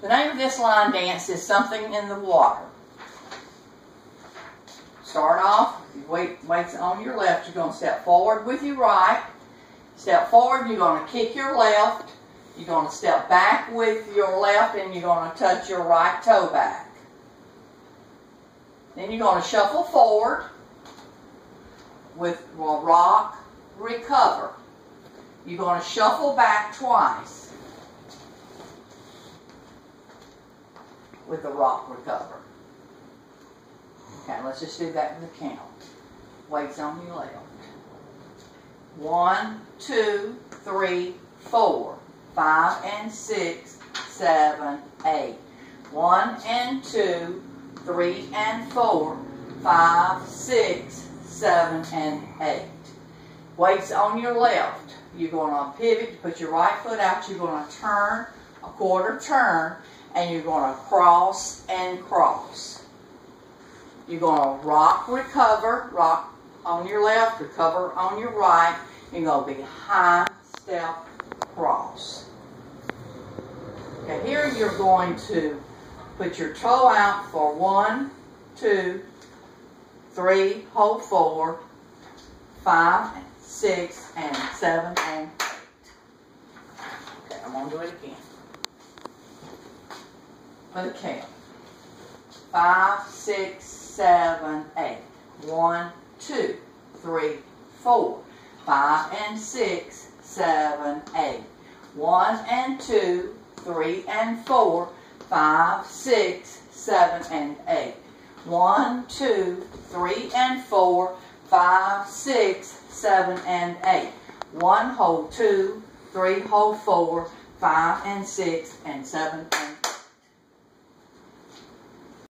The name of this line dance is Something in the Water. Start off, weight, weights on your left, you're going to step forward with your right. Step forward, you're going to kick your left. You're going to step back with your left and you're going to touch your right toe back. Then you're going to shuffle forward with well, rock, recover. You're going to shuffle back twice with the rock recover. Okay, let's just do that in the count. Weights on your left. One, two, three, four, five and six, seven, eight. One and two, three and four, five, six, seven, and eight. Weights on your left. You're going to pivot, to put your right foot out, you're going to turn, a quarter turn, and you're going to cross and cross. You're going to rock, recover, rock on your left, recover on your right. You're going to be high, step, cross. Okay, here you're going to put your toe out for one, two, three, hold four, five, six, and seven, and eight. Okay, I'm going to do it again. For the count. Five, six, seven, eight. One, two, three, four. Five and six, seven, eight. One and two, three and four, five, six, seven, and eight. One, two, three, and four, five, six, seven, and eight. One, hold two, three, hold four, five, and six, and seven, and